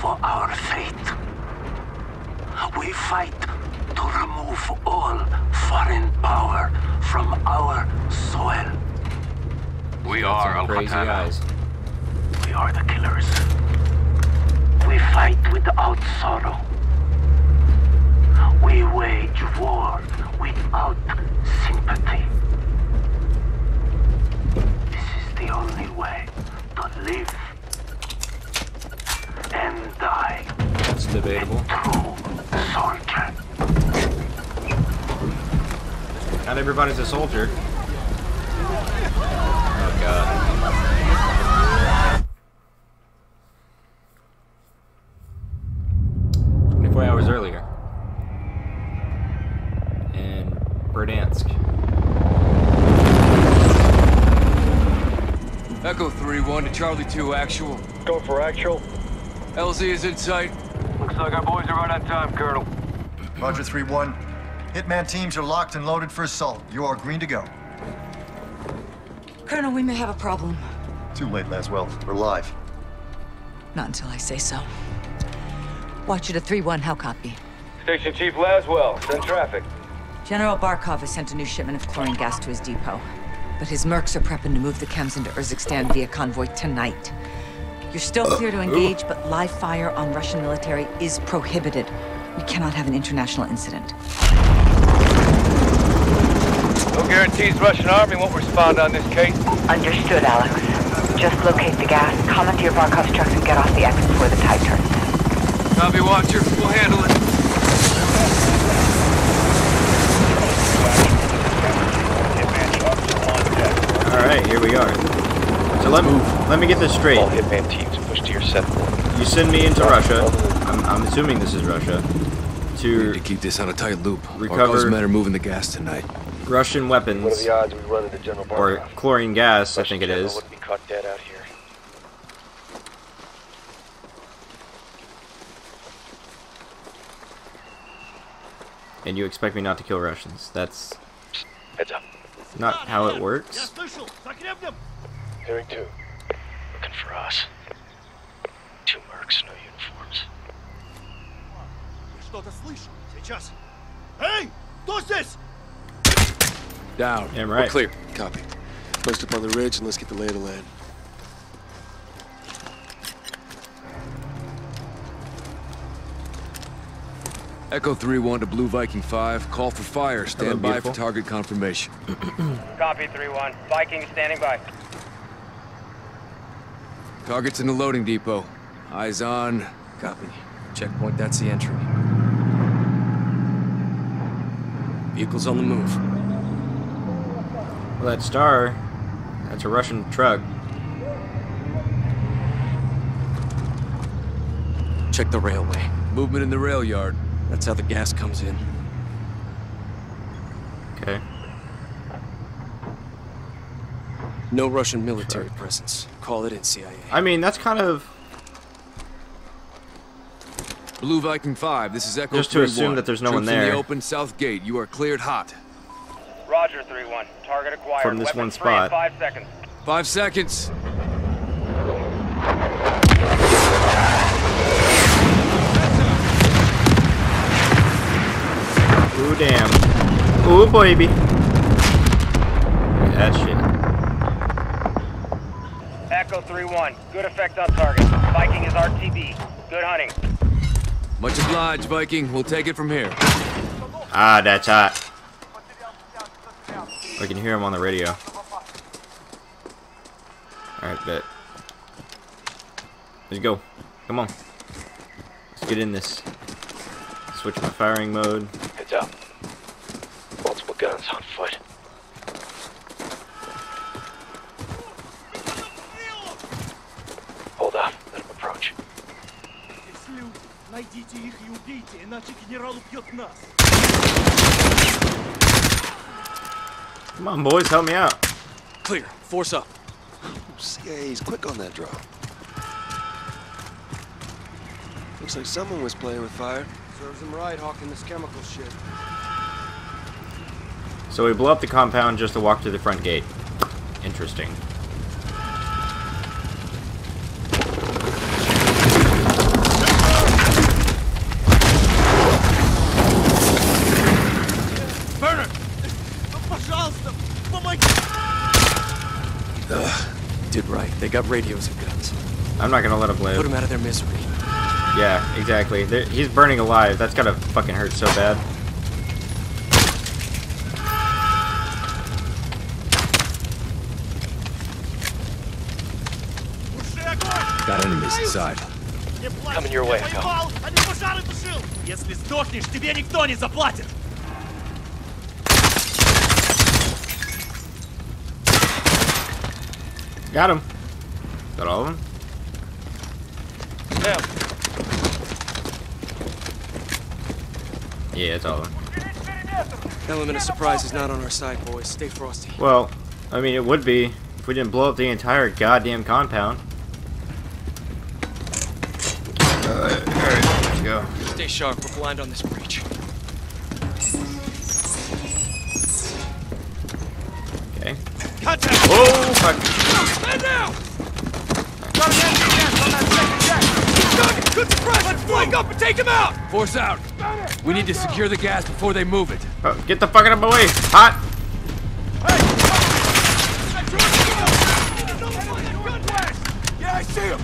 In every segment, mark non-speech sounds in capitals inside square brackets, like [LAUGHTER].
for our fate. We fight to remove all foreign power from our soil. We Got are some Al crazy Qatala. We are the killers. We fight without sorrow. We wage war without everybody's a soldier. Oh god. Twenty-four hours earlier. In Verdansk. Echo 3-1 to Charlie 2 actual. Go for actual. LZ is in sight. Looks like our boys are right on time, Colonel. Roger 3-1. Hitman teams are locked and loaded for assault. You are green to go. Colonel, we may have a problem. Too late, Laswell. We're live. Not until I say so. Watch it at 3-1, how copy? Station Chief Laswell, send traffic. General Barkov has sent a new shipment of chlorine gas to his depot. But his mercs are prepping to move the chems into Urzikstan via convoy tonight. You're still uh, clear to engage, but live fire on Russian military is prohibited. We cannot have an international incident. No guarantees Russian army won't respond on this case. Understood, Alex. Just locate the gas, commandeer Barkov's trucks, and get off the exit before the tide turns. Copy, Watcher. We'll handle it. Alright, here we are. So let me let me get this straight. All hitman teams push to your set point. You send me into Russia. I'm, I'm assuming this is Russia. To to keep this on a tight loop. Recover- Barkov's men are moving the gas tonight. Russian What are weapons the odds we run into General or chlorine gas, I think it is. wouldn't be caught dead out here. And you expect me not to kill Russians. That's Heads up. not how it works. Hearing two. Looking for us. Two mercs, no uniforms. Down. Damn We're right. clear. Copy. Post up on the ridge and let's get the lay of the land. Echo 3-1 to Blue Viking 5. Call for fire. Stand by for target confirmation. [CLEARS THROAT] Copy 3-1. Viking standing by. Target's in the loading depot. Eyes on. Copy. Checkpoint, that's the entry. Vehicles on the move. Well, that star, that's a Russian truck. Check the railway. Movement in the rail yard. That's how the gas comes in. Okay. No Russian military presence. Call it in, CIA. I mean, that's kind of Blue Viking 5, this is Echo Just to 3-1. assume that there's no Troops one in there. the open south gate. You are cleared hot. Roger 3-1. Target acquired. From this Weapons one spot. five seconds. Five seconds. ooh damn. Ooh baby. Look at that shit. Echo 3-1. Good effect on target. Viking is RTB. Good hunting. Much obliged, Viking. We'll take it from here. Ah, that's hot. I can hear him on the radio. Alright, bet. Let's go. Come on. Let's get in this. Switch my firing mode. Heads up. Multiple guns on foot. Hold up. Let him approach. Come on, boys, help me out. Clear. Force up. CIA's quick on that draw. Looks like someone was playing with fire. Serves him right, hawking this chemical shit. So we blow up the compound just to walk to the front gate. Interesting. got radios and guns. I'm not gonna let him Put live. them out of their misery. Yeah, exactly. They're, he's burning alive. That's gotta fucking hurt so bad. Got enemies inside. Coming your way, Echo. Если сдохнешь, тебе никто не заплатит! Got him. Got all of them? Now, Yeah, it's all of them. Element of surprise is not on our side, boys. Stay frosty. Well, I mean, it would be if we didn't blow up the entire goddamn compound. Alright, alright, let's go. Stay sharp. We're blind on this breach. Okay. Contact! Oh, fuck. Stand down! Got an empty gas on that second jet! Target, good suppress! Let's flank up and take him out! Force out. We need to secure the gas before they move it. Oh, get the fuck out of my way. Hot. Yeah, I see him!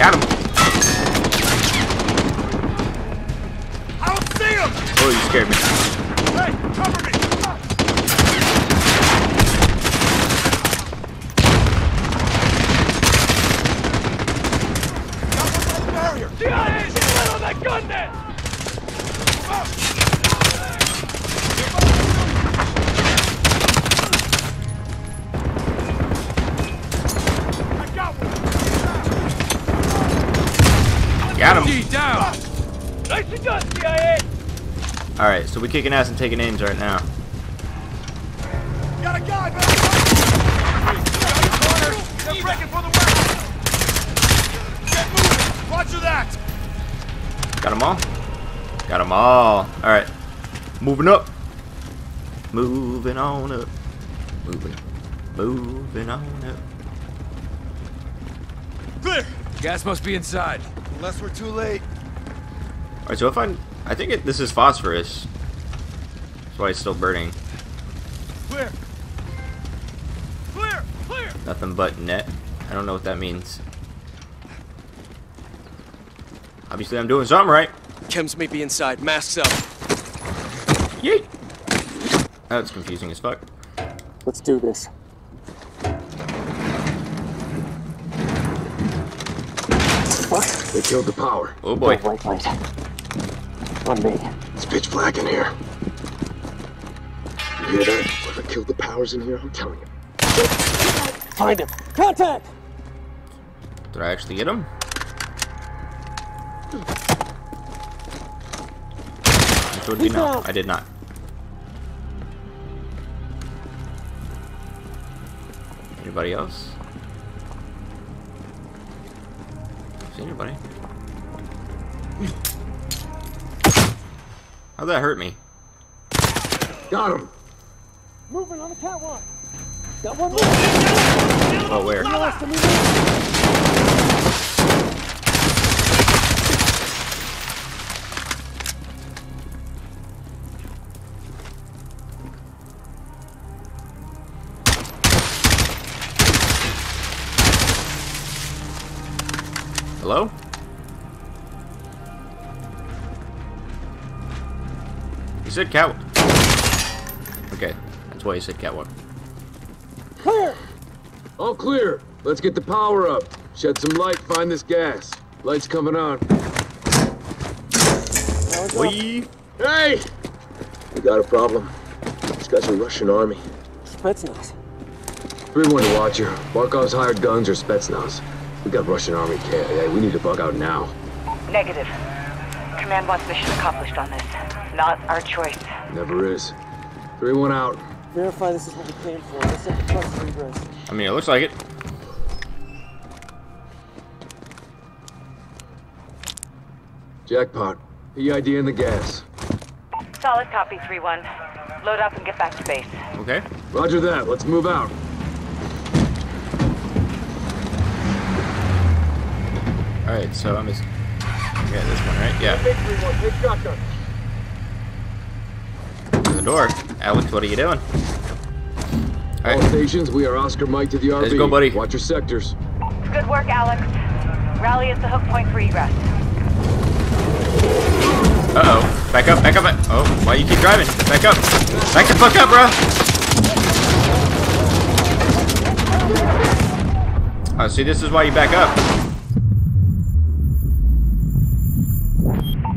Got him. I don't see him! Oh, you scared me. Alright, so we're kicking ass and taking names right now. Got a guy back! They're breaking for the west! Get moving! Roger that! Got them all? Got them all. Alright. Moving up. Moving on up. Moving. Moving on up. Clear! Gas must be inside. Unless we're too late. Alright, so if I... I think it, this is phosphorus. That's why it's still burning. Clear! Clear! Clear! Nothing but net. I don't know what that means. Obviously I'm doing something right. Chems may be inside. Masks up. Yeet! That's confusing as fuck. Let's do this. What? they killed the power. Oh boy. Wait, wait. On me. It's pitch black in here. You hear that? Whoever killed the powers in here, I'm telling you. Find him. Contact! Did I actually get him? Which would be no. I did not. Anybody else? See anybody? How'd that hurt me? Got him. Moving on the catwalk. Got one more. Oh, where? Hello? He said cat. Okay, that's why he said catwalk. Clear! All clear. Let's get the power up. Shed some light, find this gas. Light's coming on. Wee. Hey! We got a problem. These guys are Russian army. Spetsnaz. 3-1 to Watcher. Barkov's hired guns or Spetsnaz. We got Russian army KIA. We need to bug out now. Negative. Command wants mission accomplished on this. Not our choice. Never is. 3-1 out. Verify this is what we came for. Let's set the trust regress. I mean, it looks like it. Jackpot. PID in the gas. Solid copy, 3-1. Load up and get back to base. Okay. Roger that. Let's move out. Alright, so I'm just... Yeah, this one, right? Yeah. Hey, 3-1. Take shotgun. To the door. Alex, what are you doing? All stations, we are Oscar Mike to the RV. Let's go, buddy. Watch your sectors. Good work, Alex. Rally is the hook point for egress. uh-oh. Back up, back up. back- Oh, why you keep driving? Back up. Back the fuck up, bro! Oh, see, this is why you back up.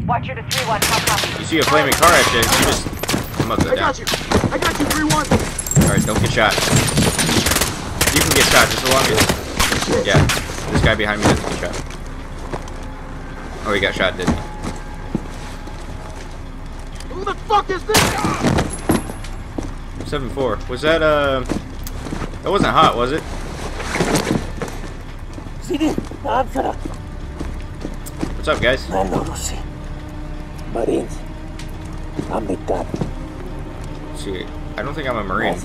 Watcher to 3-1. You see a flaming car at you, you just come up to I down. got you. I got you, 3-1. Alright, don't get shot. You can get shot just as long as... Yeah, this guy behind me doesn't get shot. Oh, he got shot, didn't he? Who the fuck is this? 7-4. Was that, uh... That wasn't hot, was it? CD, answer. What's up, guys? Mano Rossi. Marines. Amitab. see, I don't think I'm a Marine.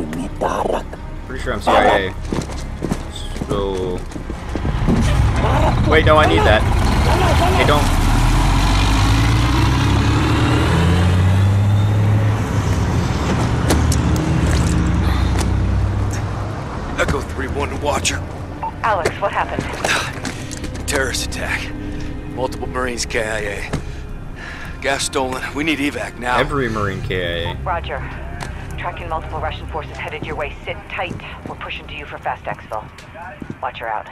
Pretty sure I'm CIA. So... Wait, no, I need that. Hey, don't... Echo 3-1 to Watcher. Alex, what happened? Terrorist attack. Multiple Marines KIA. Gas stolen. We need evac now. Every Marine KIA. Roger. Tracking multiple Russian forces headed your way. Sit tight. We're pushing to you for fast exfil. Watcher out.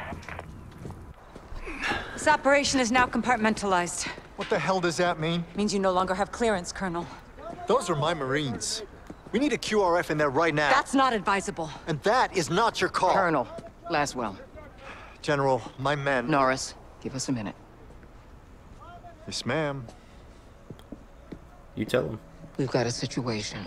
This operation is now compartmentalized. What the hell does that mean? Means you no longer have clearance, Colonel. Those are my Marines. We need a QRF in there right now. That's not advisable. And that is not your call. Colonel, Laswell, General, my men. Norris, give us a minute. Yes, ma'am. You tell them. We've got a situation.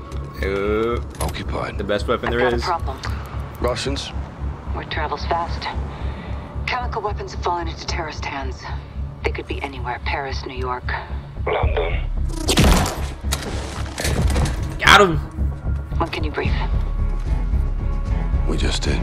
Uh, Occupied. the best weapon I've there got is. a problem. Russians? Word travels fast. Chemical weapons have fallen into terrorist hands. They could be anywhere. Paris, New York. London. Got him! When can you brief? We just did.